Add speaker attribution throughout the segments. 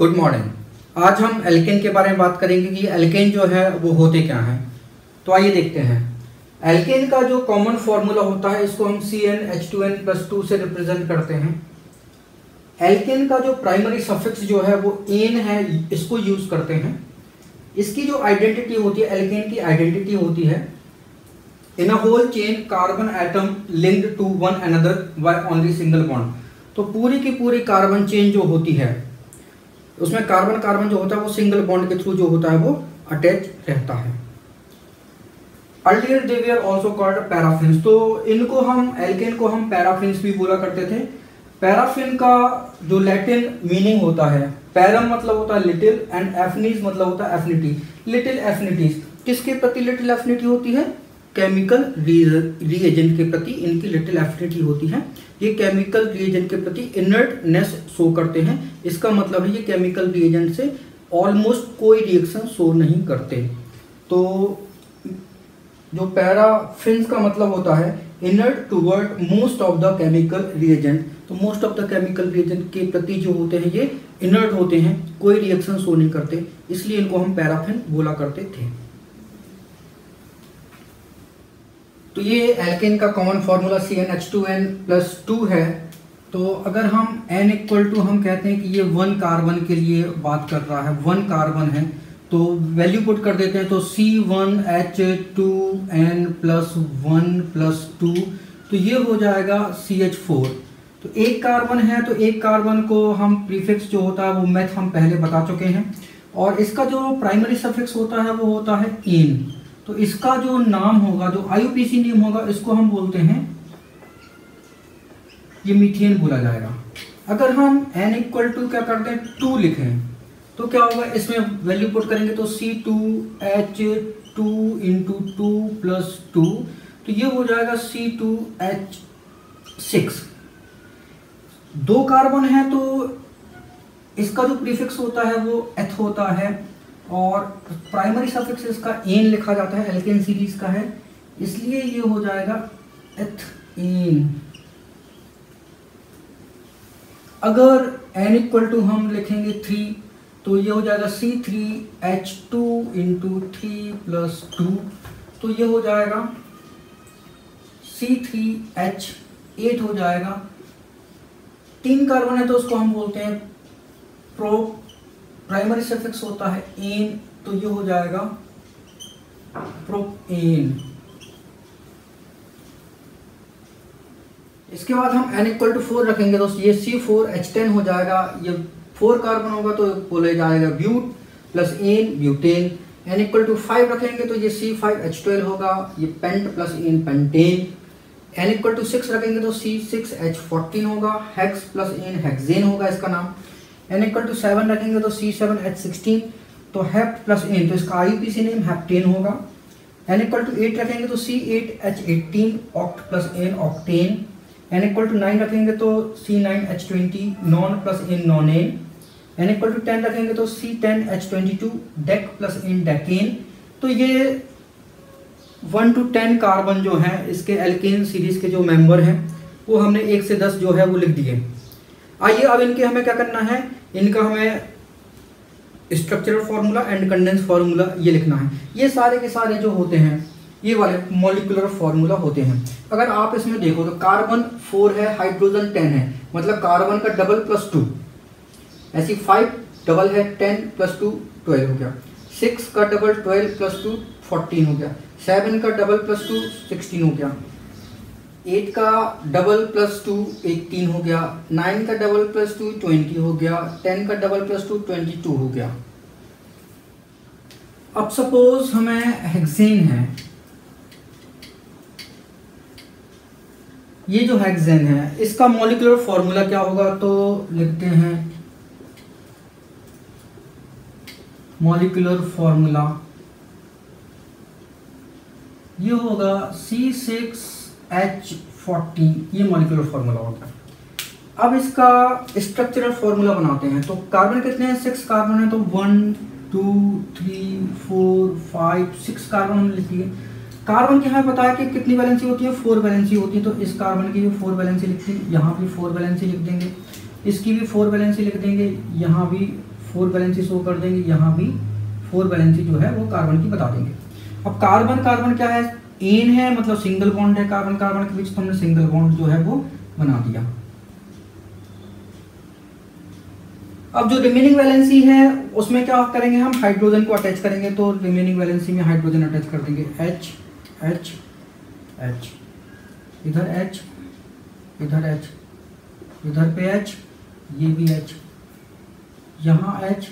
Speaker 1: Good morning आज हम alkene के बारे में बात करेंगे कि एल्केन जो है, वो होते क्या हैं। तो आइए देखते हैं। एल्केन का जो कॉमन फॉर्मूला होता है, इसको हम C N H two N plus two से रिप्रेजेंट करते हैं। एल्केन का जो प्राइमरी सफिक्स जो है, वो एन है, इसको यूज़ करते हैं। इसकी जो आइडेंटिटी होती है एल्केन की आइडेंटिटी होती है in a whole chain carbon atom linked to one another by only single bond तो पूरी की पूरी कार्बन चेन जो होती है उसमें कार्बन कार्बन जो होता है वो सिंगल बॉन्ड के थ्रू जो होता है वो अटैच रहता है। Earlier they also called paraffin तो इनको हम एल्केन को हम पैराफिन भी बोला करते थे। पैराफिन का जो लैटिन मीनिंग होता है पैरम मतलब होता है लिटिल एंड एफनीज मतलब होता है एफनिटी लिटिल एफनिटीज किसके प्रति लिटिल एफनिटी होती है? केमिकल रिएजेंट के प्रति इनकी लिटिल एफिनिटी होती है। ये केमिकल रिएजेंट के प्रति इनर्टनेस शो करते हैं। इसका मतलब है ये केमिकल रिएजेंट से ऑलमोस्ट कोई रिएक्शन शो नहीं करते। तो जो पैराफिन्स का मतलब होता है inert toward most of the chemical reagent तो most of the chemical reagent के प्रति जो होते हैं, ये इनर्ट होते हैं, कोई रिएक्शन शो नहीं करते। इसलिए इनको हम पैराफिन बोला करते थे। तो ये एल्केन का common formula C N H two N plus two है। तो अगर हम एन इक्वल टू हम कहते हैं कि ये वन कार्बन के लिए बात कर रहा है वन कार्बन है तो वैल्यू पुट कर देते हैं तो C one H two N plus one plus two तो ये हो जाएगा सी एच फोर तो एक कार्बन है तो एक कार्बन को हम प्रीफिक्स जो होता है वो मैथ हम पहले बता चुके हैं। और इसका जो प्राइमरी सफिक्स होता है वो होता है इन तो इसका जो नाम होगा, जो आईयूपीसी नेम होगा, इसको हम बोलते हैं, ये मीथेन बोला जाएगा। अगर हम n इक्वल टू क्या करते हैं? टू लिखें तो क्या होगा? इसमें वैल्यू पुट करेंगे तो C two H two into two plus two तो ये हो जाएगा सी टू एच सिक्स दो कार्बन है तो इसका जो प्रीफिक्स होता है वो एथ होता है। और प्राइमरी सफिक्स इसका एन लिखा जाता है एल्केन सीरीज़ का है। इसलिए ये हो जाएगा एथ एन अगर एन इक्वल टू हम लिखेंगे थ्री तो ये हो जाएगा C three H two into three plus two तो ये हो जाएगा सी थ्री एच एट हो जाएगा। तीन कार्बन है तो उसको हम बोलते हैं प्रो प्राइमरी सफिक्स होता है एन तो ये हो जाएगा प्रोपेन इसके बाद हम एन इक्वल टू फोर रखेंगे तो ये सी फोर एच टेन हो जाएगा, ये फोर कार्बन होगा तो बोले जाएगा but plus n butane n equal to five रखेंगे तो ये सी फाइव एच ट्वेल्व होगा, ये pent plus n pentane n equal to six रखेंगे तो सी सिक्स एच फोर्टीन होगा हेक्स प्लस एन हेक्सेन होगा इसका नाम. एन इक्वल टू सेवन रखेंगे तो सी सेवन एच सिक्सटीन तो हेप्ट प्लस एन तो इसका I P C name heptane होगा। एन इक्वल टू एट रखेंगे तो C eight H eighteen oct plus n octane n equal to nine रखेंगे तो C nine H twenty non plus n non n n equal to ten रखेंगे तो C ten H twenty two dec plus n decane तो ये one two ten carbon जो है, इसके alkene series के जो मेंबर हैं, वो हमने एक से दस जो है, वो लिख दिए। आइए अब इनके हमें क्या करना है? इनका हमें structural formula and condense formula ये लिखना है। ये सारे के सारे जो होते हैं, ये वाले मोलिकुलर फार्मूला होते हैं। अगर आप इसमें देखो तो कार्बन फोर है हाइड्रोजन टेन है। मतलब कार्बन का डबल प्लस टू ऐसी फाइव डबल है टेन प्लस टू ट्वेल्व हो गया। सिक्स का double twelve plus two fourteen हो गया। सेवन का डबल प्लस टू सिक्सटीन हो गया। एट का डबल प्लस टू एटीन हो गया, नाइन का डबल प्लस टू ट्वेंटी हो गया, टेन का double plus two twenty two हो गया। अब सपोज़ हमें हेक्सेन है। ये जो हेक्सेन है, इसका मॉलिकुलर फॉर्मूला क्या होगा तो लिखते हैं मॉलिकुलर फॉर्मूला। ये होगा सी सिक्स एच फोर्टी ये मॉलिकुलर फार्मूला होता है। अब इसका स्ट्रक्चरल फार्मूला बनाते हैं। तो कार्बन कितने हैं? सिक्स कार्बन है। तो one two three four five six carbon हमने लिख दिए कार्बन की हमें पता है कि कितनी बैलेंसी होती है? फोर बैलेंसी होती है। तो इस कार्बन की भी फोर बैलेंसी लिखते हैं यहाँ भी फोर बैलेंसी लिख देंगे। इसकी भी फोर बैलेंसी लिख देंगे। यहाँ भी फोर बैलेंसी शो कर देंगे। यहाँ भी फोर बैलेंसी जो है वो कार्बन की बता देंगे। अब कार्बन कार्बन क्या है? एन है मतलब सिंगल बॉन्ड है कार्बन कार्बन के बीच तो हमने सिंगल बॉन्ड जो है वो बना दिया। अब जो रिमेनिंग वैलेंसी है, उसमें क्या करेंगे हम? हाइड्रोजन को अटैच करेंगे तो रिमेनिंग वैलेंसी में हाइड्रोजन अटैच कर देंगे। एच एच एच इधर एच इधर एच इधर पे एच ये भी एच यहाँ एच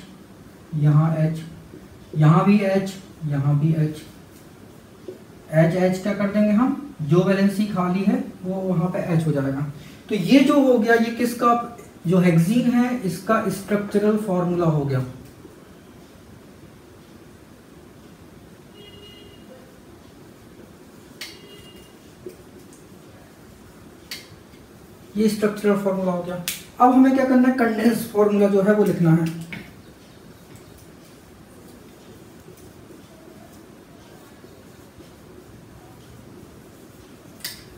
Speaker 1: यहाँ एच यहाँ भी एच यहाँ भी एच एच एच क्या कर देंगे हम? जो वैलेंसी खाली है, वो वहाँ पे एच हो जाएगा। तो ये जो हो गया, ये किसका जो हेक्सीन है, इसका स्ट्रक्चरल फॉर्मूला हो गया। ये स्ट्रक्चरल फॉर्मूला हो गया। अब हमें क्या करना है? कंडेंस फॉर्मूला जो है वो लिखना है।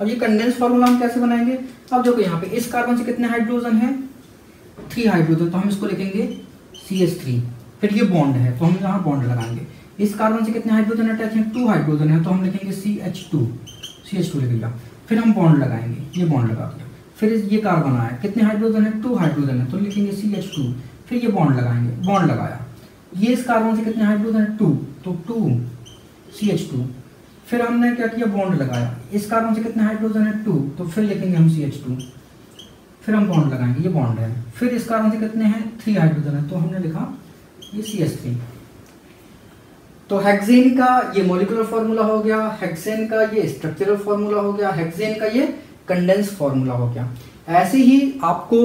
Speaker 1: अब ये कंडेंस फॉर्मूला हम कैसे बनाएँगे? अब देखो यहाँ पे इस कार्बन से कितने हाइड्रोजन है? थ्री हाइड्रोजन तो हम इसको लिखेंगे सी थ्री फिर ये बॉन्ड है तो हम यहाँ बॉन्ड लगाएँगे। इस कार्बन से कितने हाइड्रोजन अटैच हैं? टू हाइड्रोजन है तो हम लिखेंगे C H two C H two लिख लिया फिर हम बॉन्ड लगाएँगे, ये बॉन्ड लगा दिया। फिर ये कार्बन आया, कितने हाइड्रोजन है? टू हाइड्रोजन है तो लिखेंगे सी एच टू फिर ये बॉन्ड लगाएँगे बॉन्ड लगाया। ये इस कार्बन से कितने हाइड्रोजन है? टू तो टू सी एच टू फिर हमने क्या किया? बॉन्ड लगाया। इस कार्बन से कितने हाइड्रोजन है? टू तो फिर लिखेंगे हम सी एच टू फिर हम बॉन्ड लगाएँगे। ये बॉन्ड है। फिर इस कार्बन से कितने हैं? थ्री हाइड्रोजन है। तो हमने लिखा ये सी एच थ्री तो हेक्सेन का ये मोलिकुलर फॉर्मूला हो गया। हेक्सेन का ये स्ट्रक्चरल फॉर्मूला हो गया। हेक्सेन का ये कंडेंस फॉर्मूला हो गया। ऐसे ही आपको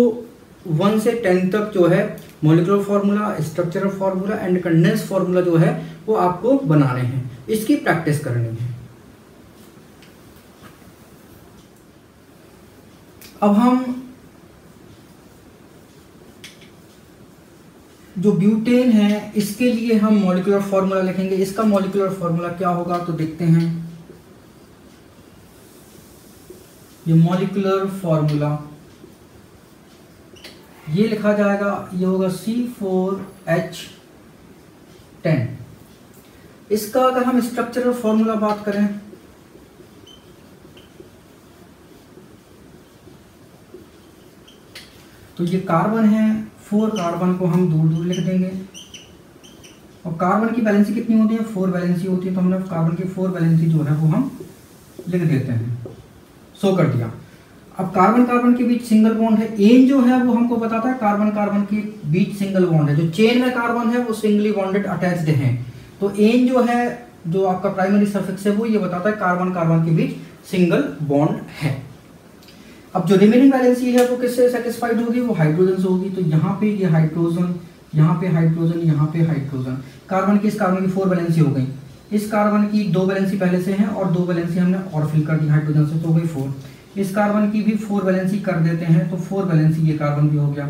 Speaker 1: वन से टेन तक जो है molecular formula structural formula and condense formula जो है वो आपको बनाने हैं। इसकी प्रैक्टिस करनी है। अब हम जो ब्यूटेन है, इसके लिए हम मॉलिकुलर फॉर्मूला लिखेंगे। इसका मॉलिकुलर फॉर्मूला क्या होगा तो देखते हैं। ये मॉलिकुलर फॉर्मूला ये लिखा जाएगा, ये होगा सी फोर एच टेन इसका अगर हम स्ट्रक्चरल फॉर्मूला बात करें तो ये कार्बन है, फोर कार्बन को हम दूर दूर लिख देंगे। और कार्बन की बैलेंसी कितनी होती है? फोर बैलेंसी होती है तो हमने कार्बन की फोर बैलेंसी जो है वो हम लिख देते हैं। सो कर दिया। अब कार्बन कार्बन के बीच सिंगल बॉन्ड है। एन जो है वो हमको बताता है कार्बन कार्बन के बीच सिंगल बॉन्ड है। जो चेन में कार्बन है, वो सिंगली बॉन्डेड अटैच्ड है। तो एन जो है, जो आपका प्राइमरी सफिक्स है, वो ये बताता है कार्बन कार्बन के बीच सिंगल बॉन्ड है। अब जो रिमेनिंग वैलेंसी है वो किससे सेटिस्फाइड होगी? वो हाइड्रोजन से होगी। तो यहाँ पे ये हाइड्रोजन यहाँ पे हाइड्रोजन यहाँ पे हाइड्रोजन कार्बन की इस कार्बन की फोर वैलेंसी हो गई। इस कार्बन की दो वैलेंसी पहले से है और दो वैलेंसी हमने और फिल कर दी हाइड्रोजन से तो हो गई फोर इस कार्बन की भी फोर वैलेंसी कर देते हैं तो फोर वैलेंसी ये कार्बन भी हो गया।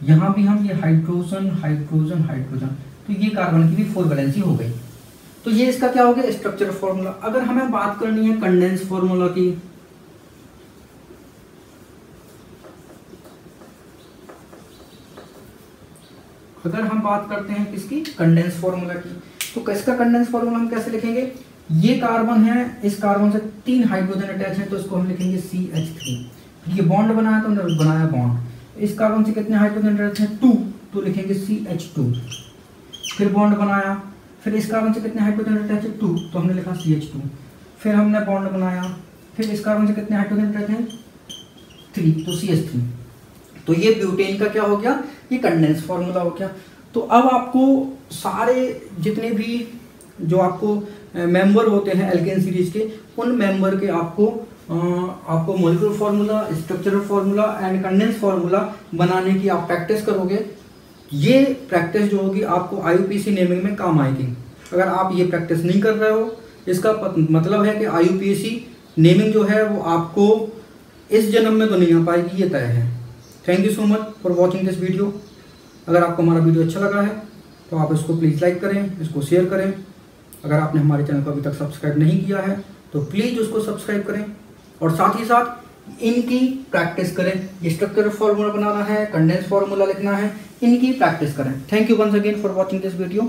Speaker 1: यहाँ भी हम ये हाइड्रोजन हाइड्रोजन हाइड्रोजन तो ये कार्बन की भी फोर वैलेंसी हो गई। तो ये इसका क्या हो गया? स्ट्रक्चर फॉर्मूला अगर हमें बात करनी है कंडेंस फॉर्मूला की अगर हम बात करते हैं किसकी? कंडेंस फॉर्मूला की। तो किसका कंडेंस फॉर्मूला हम कैसे लिखेंगे? ये कार्बन है, इस कार्बन से तीन हाइड्रोजन अटैच है तो इसको हम लिखेंगे सी एच थ्री ये बॉन्ड बनाया तो हमने बनाया बॉन्ड इस कार्बन से कितने हाइड्रोजन अटैच है? टू तो लिखेंगे सी एच टू फिर बॉन्ड बनाया, फिर इस कार्बन से कितने हाइड्रोजन अटैच है? टू तो हमने लिखा सी एच टू फिर हमने बॉन्ड बनाया, फिर इस कार्बन से कितने हाइड्रोजन अटैच है? थ्री तो सी एच थ्री तो ये ब्यूटेन का क्या हो गया? ये कंडेंस फॉर्मूला हो गया। तो अब आपको सारे जितने भी जो आपको मेंबर होते हैं एल्केन सीरीज़ के उन मेंबर के आपको आ, आपको molecular formula structural formula and condense formula बनाने की आप प्रैक्टिस करोगे। ये प्रैक्टिस जो होगी आपको आई नेमिंग में काम आएगी। अगर आप ये प्रैक्टिस नहीं कर रहे हो इसका मतलब है कि आई नेमिंग जो है वो आपको इस जन्म में तो नहीं आ पाएगी ये तय है। Thank you so much for watching this video अगर आपको हमारा वीडियो अच्छा लगा है तो आप इसको प्लीज़ लाइक करें, इसको शेयर करें। अगर आपने हमारे चैनल को अभी तक सब्सक्राइब नहीं किया है तो प्लीज़ उसको सब्सक्राइब करें। और साथ ही साथ इनकी प्रैक्टिस करें। स्ट्रक्चर फॉर्मूला बनाना है कंडेंस फॉर्मूला लिखना है, इनकी प्रैक्टिस करें। Thank you once again for watching this video